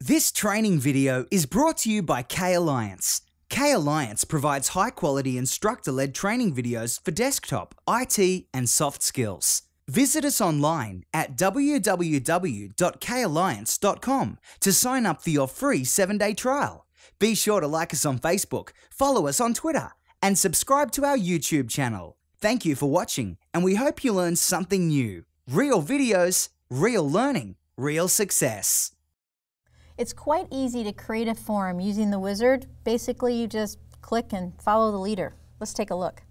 This training video is brought to you by K Alliance. K Alliance provides high quality instructor led training videos for desktop, IT, and soft skills. Visit us online at www.kalliance.com to sign up for your free seven day trial. Be sure to like us on Facebook, follow us on Twitter, and subscribe to our YouTube channel. Thank you for watching, and we hope you learned something new. Real videos, real learning, real success. It's quite easy to create a form using the wizard. Basically, you just click and follow the leader. Let's take a look.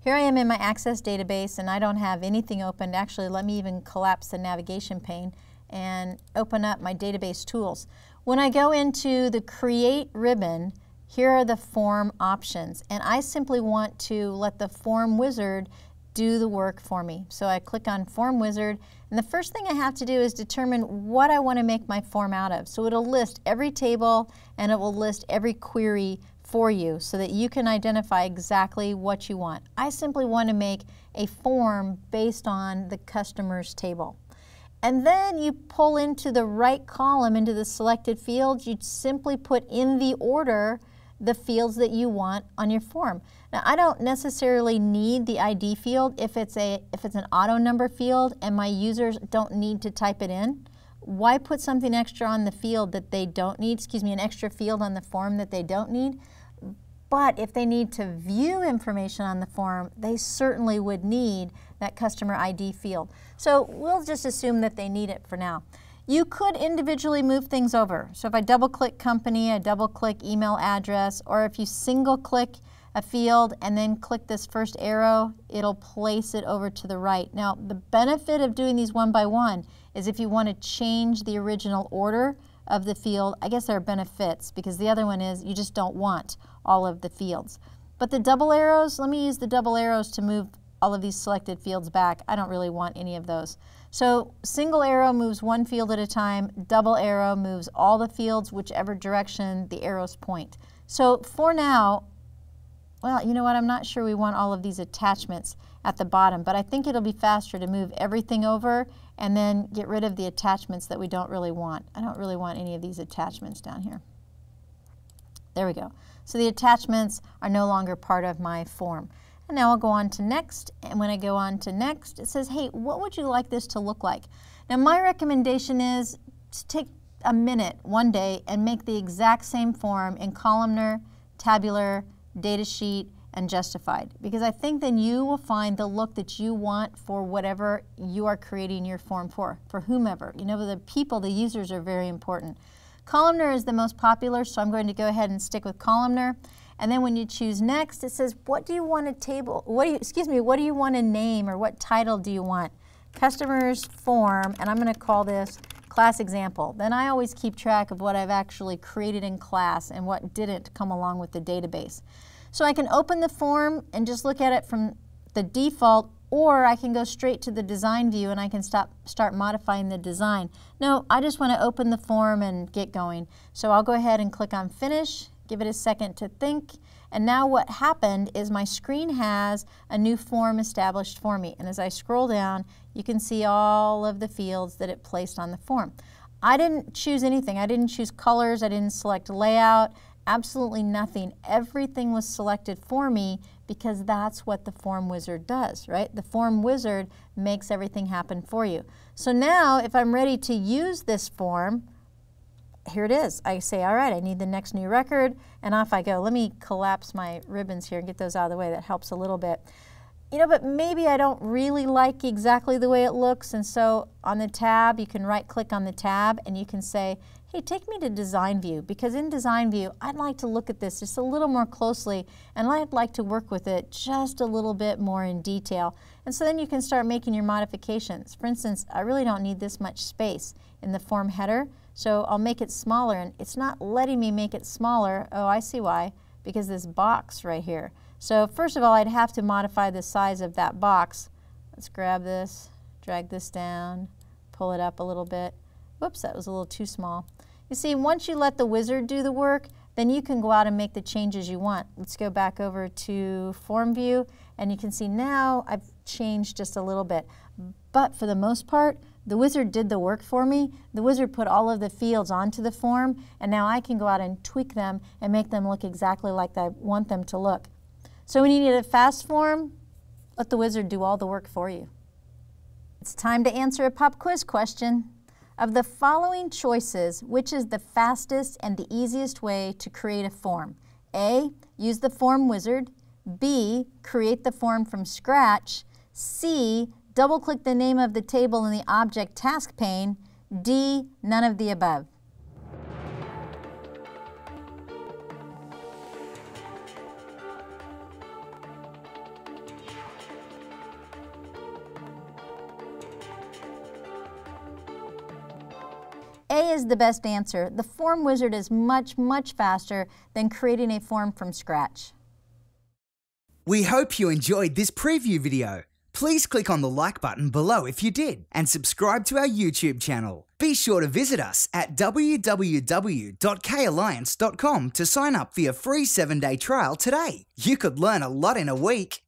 Here I am in my Access database and I don't have anything open. Actually, let me even collapse the navigation pane and open up my database tools. When I go into the Create ribbon, here are the form options. And I simply want to let the form wizard do the work for me. So I click on Form Wizard, and the first thing I have to do is determine what I want to make my form out of. So it'll list every table and it will list every query for you so that you can identify exactly what you want. I simply want to make a form based on the customer's table. And then you pull into the right column into the selected fields. You simply put in the order the fields that you want on your form. Now, I don't necessarily need the ID field if it's, a, if it's an auto number field and my users don't need to type it in. Why put something extra on the field that they don't need, excuse me, an extra field on the form that they don't need? But if they need to view information on the form, they certainly would need that customer ID field. So we'll just assume that they need it for now. You could individually move things over. So if I double click company, I double click email address, or if you single click a field and then click this first arrow, it'll place it over to the right. Now, the benefit of doing these one by one is if you want to change the original order of the field, I guess there are benefits because the other one is you just don't want all of the fields. But the double arrows, let me use the double arrows to move all of these selected fields back. I don't really want any of those. So single arrow moves one field at a time, double arrow moves all the fields whichever direction the arrows point. So for now, well, you know what, I'm not sure we want all of these attachments at the bottom, but I think it'll be faster to move everything over and then get rid of the attachments that we don't really want. I don't really want any of these attachments down here. There we go. So the attachments are no longer part of my form. And now I'll go on to next, and when I go on to next, it says, hey, what would you like this to look like? Now my recommendation is to take a minute one day and make the exact same form in columnar, tabular, data sheet, and justified. Because I think then you will find the look that you want for whatever you are creating your form for, for whomever. You know, the people, the users are very important. Columnar is the most popular, so I'm going to go ahead and stick with columnar. And then when you choose next, it says, what do you want a table, what do you, excuse me, what do you want a name or what title do you want? Customers form, and I'm going to call this class example. Then I always keep track of what I've actually created in class and what didn't come along with the database. So I can open the form and just look at it from the default or I can go straight to the design view and I can stop, start modifying the design. No, I just want to open the form and get going. So I'll go ahead and click on finish, give it a second to think, and now what happened is my screen has a new form established for me. And as I scroll down, you can see all of the fields that it placed on the form. I didn't choose anything. I didn't choose colors. I didn't select layout. Absolutely nothing. Everything was selected for me because that's what the Form Wizard does, right? The Form Wizard makes everything happen for you. So now if I'm ready to use this form, here it is. I say, all right, I need the next new record, and off I go. Let me collapse my ribbons here and get those out of the way. That helps a little bit. You know, but maybe I don't really like exactly the way it looks, and so on the tab, you can right-click on the tab, and you can say, hey, take me to Design View, because in Design View, I'd like to look at this just a little more closely, and I'd like to work with it just a little bit more in detail. And so then you can start making your modifications. For instance, I really don't need this much space in the form header, so I'll make it smaller, and it's not letting me make it smaller. Oh, I see why, because this box right here. So first of all, I'd have to modify the size of that box. Let's grab this, drag this down, pull it up a little bit. Whoops, that was a little too small. You see, once you let the wizard do the work, then you can go out and make the changes you want. Let's go back over to Form View, and you can see now I've changed just a little bit. But for the most part, The wizard did the work for me. The wizard put all of the fields onto the form, and now I can go out and tweak them and make them look exactly like I want them to look. So when you need a fast form, let the wizard do all the work for you. It's time to answer a pop quiz question. Of the following choices, which is the fastest and the easiest way to create a form? A. Use the form wizard. B. Create the form from scratch. C. Double click the name of the table in the object task pane. D. None of the above. A is the best answer. The form wizard is much, much faster than creating a form from scratch. We hope you enjoyed this preview video. Please click on the like button below if you did and subscribe to our YouTube channel. Be sure to visit us at www.kalliance.com to sign up for your free 7-day trial today. You could learn a lot in a week.